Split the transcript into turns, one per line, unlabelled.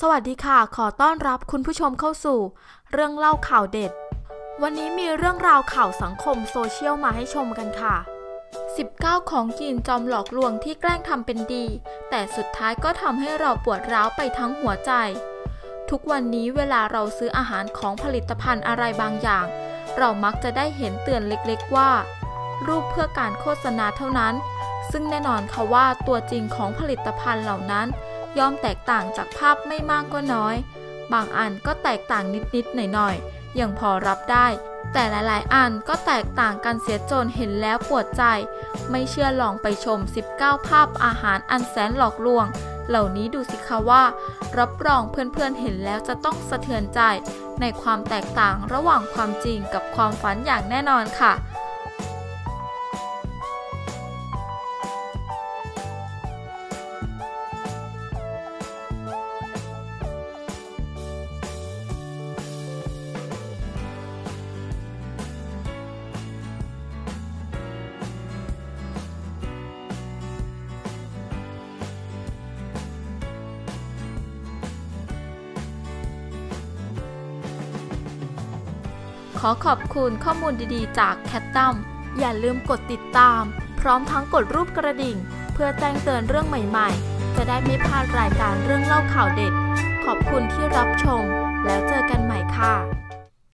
สวัสดีค่ะ ขอต้อนรับคุณผู้ชมเข้าสู่ เรื่องเล่าข่าวเด็ด วันนี้มีเรื่องราวข่าวสังคมโซเชียลมาให้ชมกันค่ะ 19 ของกินจอมหลอกลวงที่แกล้งทำเป็นดี แต่สุดท้ายก็ทำให้เราปวดร้าวไปทั้งหัวใจ ทุกวันนี้เวลาเราซื้ออาหารของผลิตภัณฑ์อะไรบางอย่าง เรามักจะได้เห็นเตือนเล็กๆว่า รูปเพื่อการโฆษณาเท่านั้น ซึ่งแน่นอนค่ะว่าตัวจริงของผลิตภัณฑ์เหล่านั้น ย่อมแตกต่างจากภาพไม่มากก็น้อย บางอันก็แตกต่างนิดๆหน่อยๆยังพอรับได้ แต่หลายๆ อันก็แตกต่างกันเสียจนเห็นแล้วปวดใจ ไม่เชื่อลองไปชม 19 ภาพอาหารอันแสนหลอกลวง เหล่านี้ดูสิคะว่า รับรองเพื่อนๆเห็นแล้วจะต้องสะเทือนใจ ในความแตกต่างระหว่างความจริงกับความฝันอย่างแน่นอนค่ะ อขอบคุณข้อมูลดีๆ จากแคตตัมอย่าลืมกดติดตาม พร้อมทั้งกดรูปกระดิ่ง เพื่อแจ้งเตือนเรื่องใหม่ๆ จะได้ไม่พลาดรายการเรื่องเล่าข่าวเด็ด ขอบคุณที่รับชม แล้วเจอกันใหม่ค่ะ